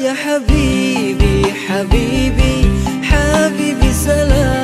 حبيبي حبيبي حبيبي سلام.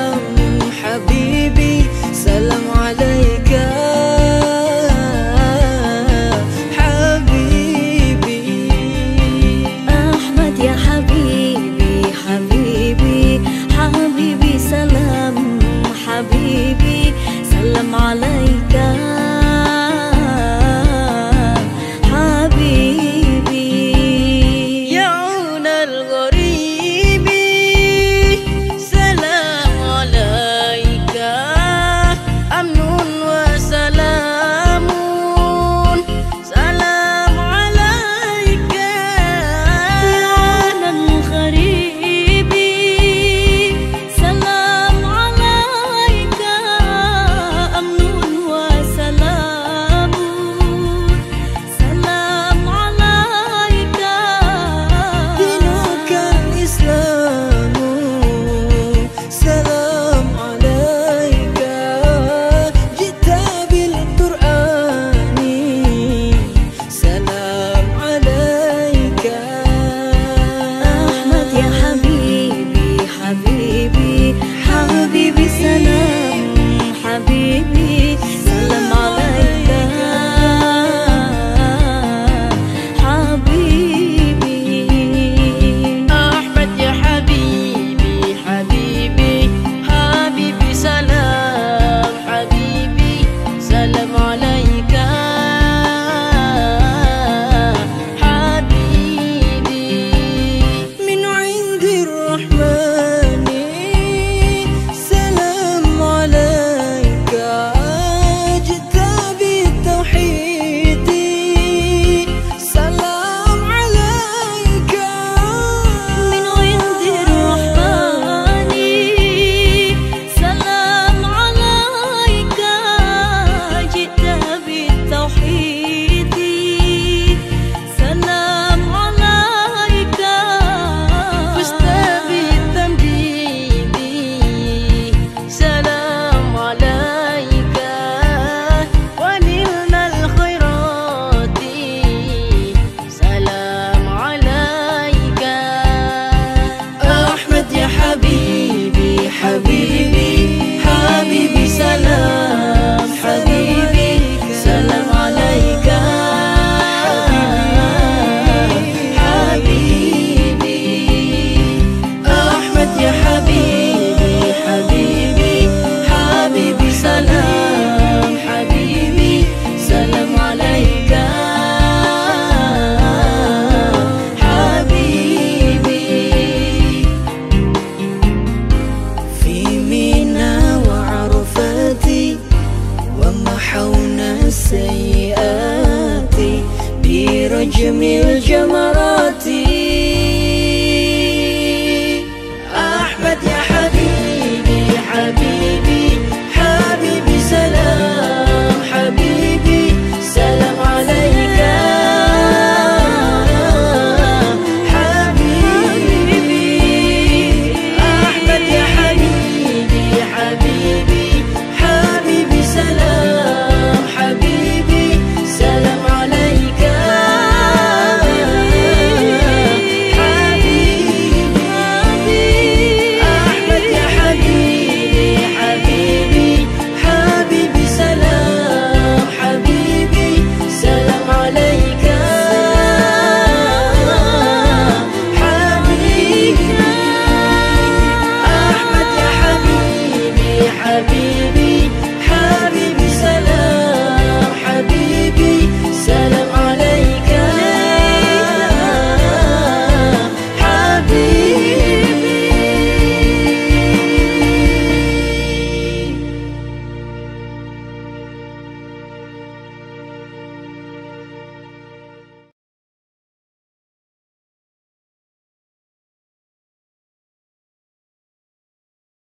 السيئات برجم الجمرات